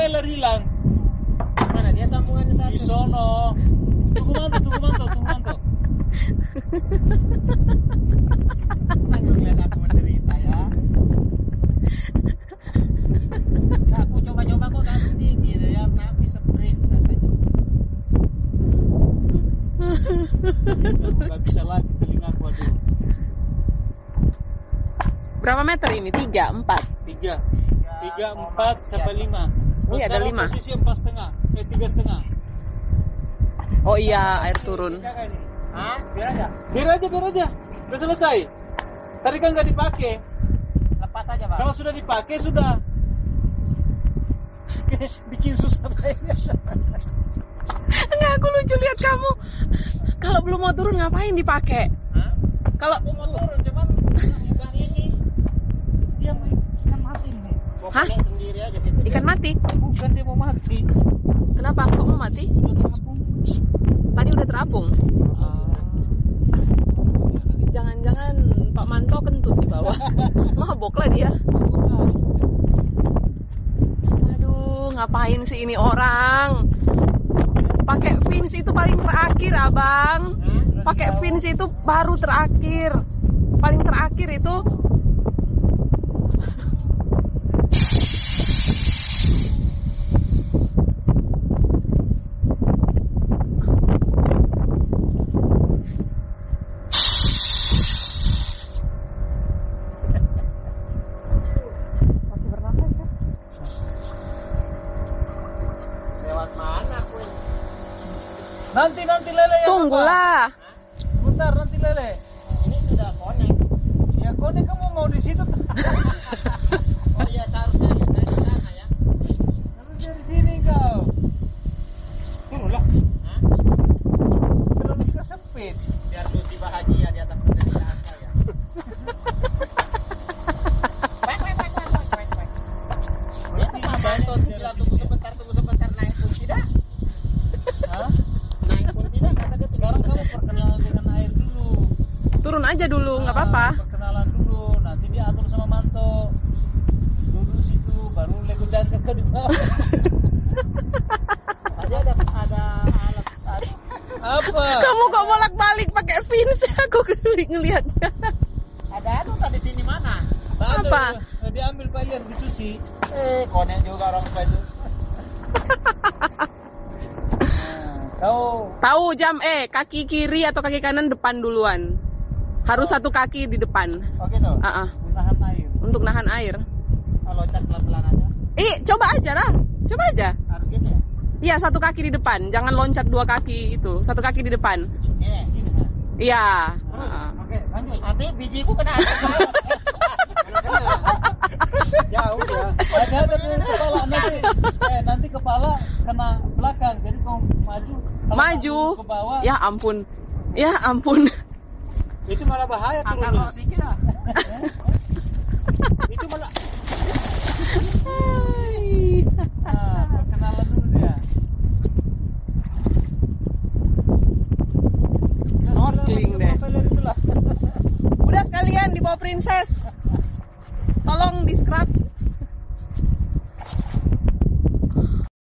propeller hilang. Mana dia sambungannya Di satu? sono. Tunggu manto, tunggu manto, tunggu manto. Senang lihat aku menderita ya. Nah, aku coba-coba kok kasih tinggi deh ya, tapi sprint rasanya. Gak bisa lagi telingaku aduh. Berapa meter ini? Tiga, empat. Tiga, tiga, empat sampai lima. Oh iya, ada lima. Posisi empat setengah, eh tiga setengah. Oh iya, air turun. Hah? Biar aja. Biar aja, biar aja. Udah selesai. Tadi kan nggak dipakai. Lepas aja, Bang. Kalau sudah dipakai sudah. Bikin susah kayaknya. Enggak, aku lucu lihat kamu. Kalau belum mau turun ngapain dipakai? Hah? Kalau Aku mau turun cuman bukan ini. Dia mau ikan mati nih. Hah? sendiri aja situ. ikan mati. Bukan dia mau mati. Kenapa? Kok mau mati? Sudah terapung. Tadi udah terapung. Jangan-jangan Pak Manto kentut di bawah. Mabok lah dia. Aduh, ngapain sih ini orang? Pakai fins itu paling terakhir, Abang. Pakai fins itu baru terakhir. Paling terakhir itu Nanti nanti lele ya. Tunggulah. Sebentar nanti lele. Ini sudah connect. Ya nih kamu mau di situ. Oh iya, seharusnya dari sana ya. Harus dari sini kau. Turunlah. Hah? Terlalu juga sempit. Biar Duti bahagia di atas penderitaan saya. Baik, baik, baik. Ya, tunggu sebentar, tunggu sebentar, naik pun tidak. Hah? Naik pun tidak, kata dia Sekarang tunggu kamu perkenalan dengan air dulu. Turun aja dulu, nggak apa-apa. Ah, Perkenalan dulu. Nanti dia atur sama Manto. Duduk situ, baru lego jangkar ke di bawah. Tadi ada ada alat. Apa? Kamu kok bolak-balik pakai fins? Aku ngelihatnya. Ada anu tadi sini mana? Ada, Apa? udah diambil Ian di susi. Eh, konek juga orang. Nah, kau Tahu jam eh kaki kiri atau kaki kanan depan duluan. Harus satu kaki di depan. Oh gitu. Ah, ah. menahan air. untuk nahan air. Oh, loncat pelan-pelan aja. Eh, coba aja lah. Coba aja. Harus gitu ya? Iya, satu kaki di depan. Jangan loncat dua kaki itu. Satu kaki di depan. Iya. Iya. Ah, ah. oke lanjut. Nanti bijiku kena air. Jauh ya. Ada ada kepala nanti. Eh nanti kepala kena belakang, jadi kau maju. Kalau Maju. ke bawah, Ya ampun. Ya ampun. Itu malah bahaya turunnya. lah. itu malah. Nah, perkenalan dulu dia. Snorkeling deh. Propeller itulah. Udah sekalian dibawa princess. Tolong di scrub.